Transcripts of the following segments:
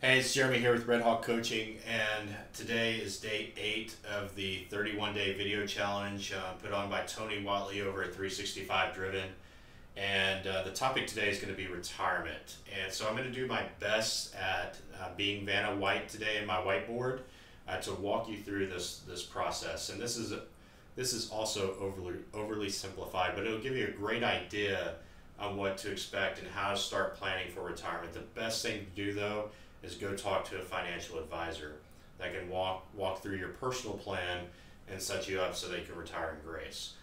Hey, it's Jeremy here with Red Hawk Coaching, and today is day eight of the 31 day video challenge uh, put on by Tony Whatley over at 365 Driven. And uh, the topic today is going to be retirement. And so I'm going to do my best at uh, being Vanna White today in my whiteboard uh, to walk you through this this process. And this is this is also overly overly simplified, but it'll give you a great idea on what to expect and how to start planning for retirement. The best thing to do though is go talk to a financial advisor that can walk walk through your personal plan and set you up so you can retire in grace.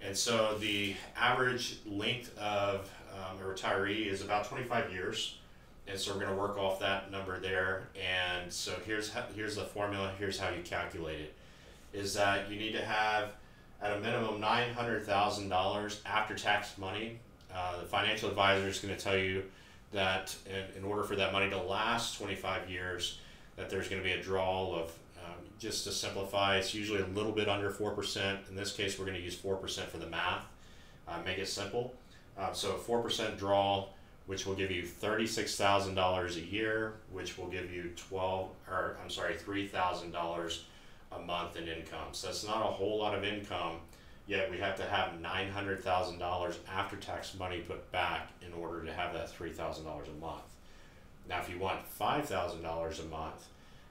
And so the average length of um, a retiree is about 25 years. And so we're going to work off that number there. And so here's how, here's the formula. Here's how you calculate it. Is that you need to have at a minimum $900,000 after tax money. Uh, the financial advisor is going to tell you that in, in, order for that money to last 25 years, that there's going to be a draw of, um, just to simplify, it's usually a little bit under 4%. In this case, we're going to use 4% for the math, uh, make it simple. Uh, so 4% draw, which will give you $36,000 a year, which will give you 12, or I'm sorry, $3,000 a month in income. So that's not a whole lot of income yet we have to have $900,000 after tax money put back in order to have that $3,000 a month. Now, if you want $5,000 a month,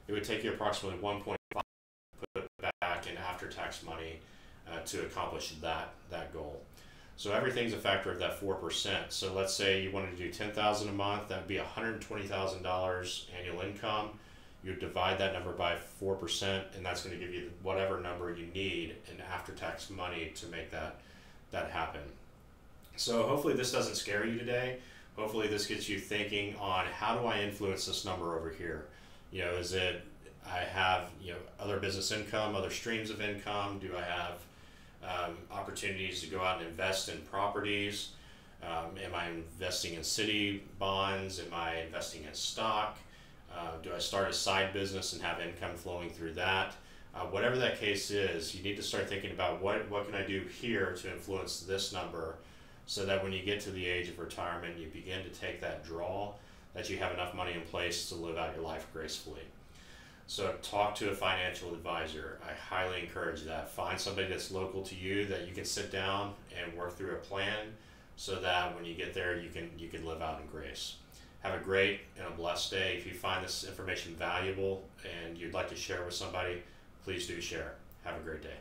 it would take you approximately 1.5 put back in after tax money uh, to accomplish that, that goal. So everything's a factor of that 4%. So let's say you wanted to do 10000 a month, that would be $120,000 annual income you divide that number by 4% and that's going to give you whatever number you need in after-tax money to make that that happen. So hopefully this doesn't scare you today. Hopefully this gets you thinking on how do i influence this number over here? You know is it i have you know other business income other streams of income? Do i have um, opportunities to go out and invest in properties? Um, am i investing in city bonds? Am i investing in stock uh, do I start a side business and have income flowing through that? Uh, whatever that case is, you need to start thinking about what, what can I do here to influence this number so that when you get to the age of retirement, you begin to take that draw, that you have enough money in place to live out your life gracefully. So talk to a financial advisor. I highly encourage that. Find somebody that's local to you that you can sit down and work through a plan so that when you get there you can you can live out in grace. Have a great and a blessed day. If you find this information valuable and you'd like to share with somebody, please do share. Have a great day.